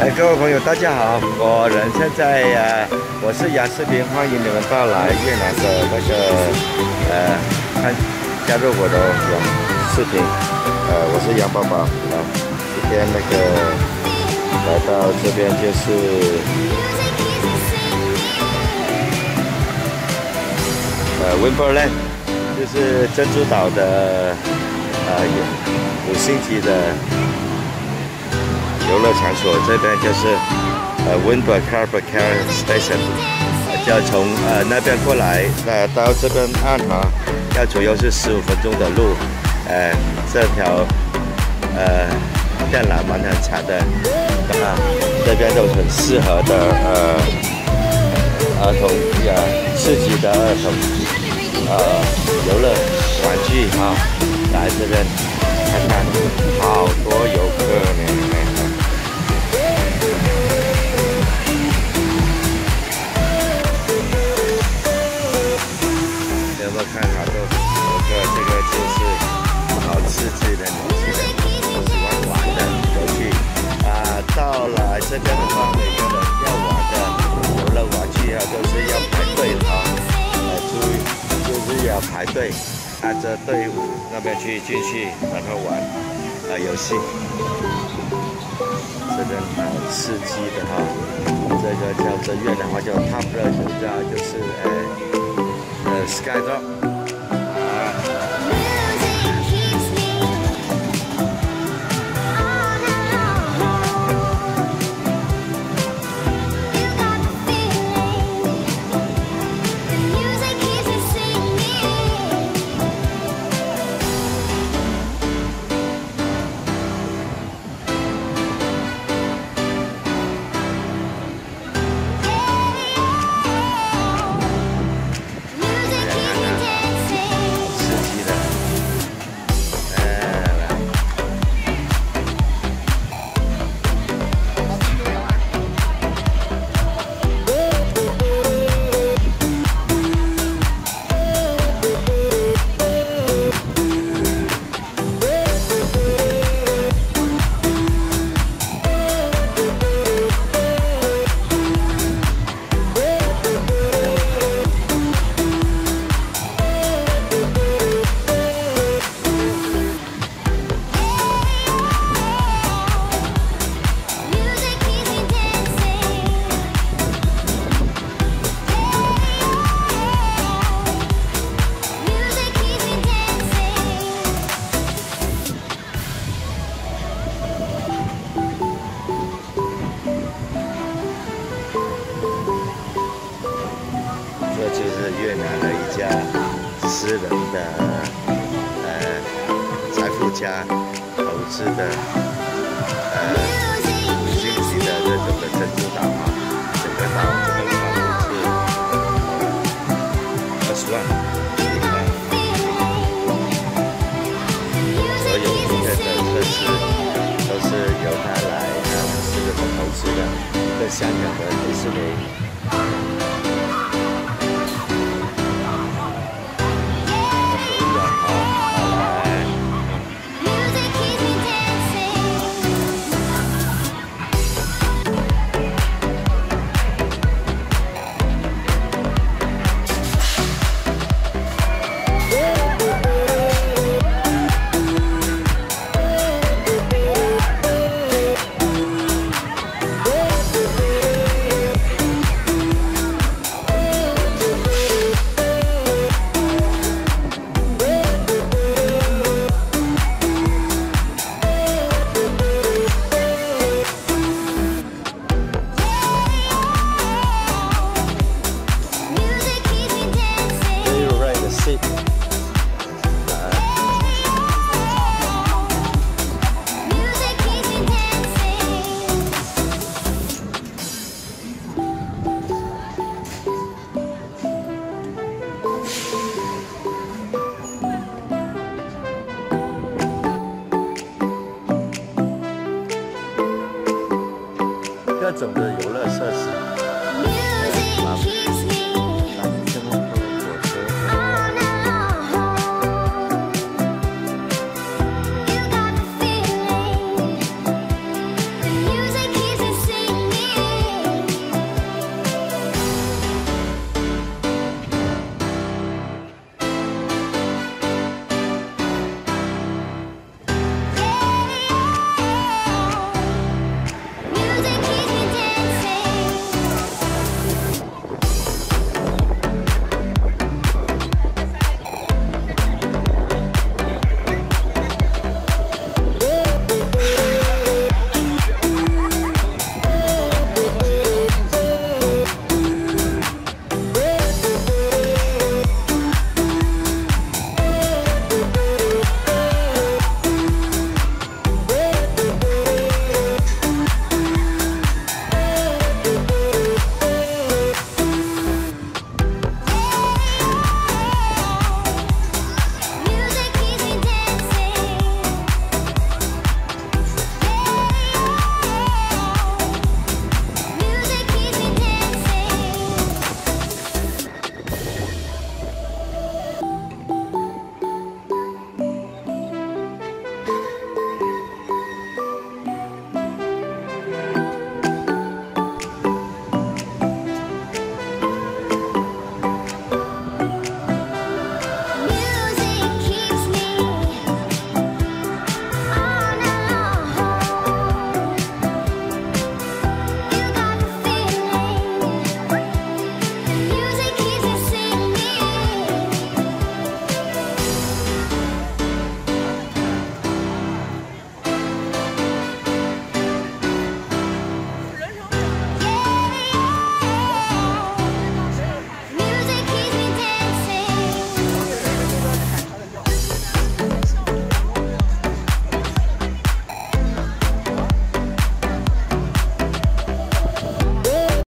哎，各位朋友，大家好！我人现在呃，我是杨世平，欢迎你们到来越南的那个呃，看加入我的网视频。呃，我是杨爸爸啊，今天那个来到这边就是呃 w i m b l e l a n d 就是珍珠岛的呃五星级的。游乐场所这边就是呃 w i n d w a r Car Care Station，呃就要从呃那边过来，呃到这边岸哈，要左右是十五分钟的路，呃这条呃电缆蛮很长的，啊这边都很适合的呃儿童呀刺激的儿童呃游乐玩具啊，来这边看看，好多游客呢。就是要排队的啊。呃，注意就是要排队，按着队伍那边去进去，然后玩啊游戏。这边蛮刺激的哈，这个叫做越南话叫 Top Road，就是呃。Skydrop. 越南的一家私人的呃财富家投资的呃五星级的这种的珍珠岛啊，整个岛这个房子是二十万，所有一切的设施都是由他来啊私人投资的，在香港的迪士尼。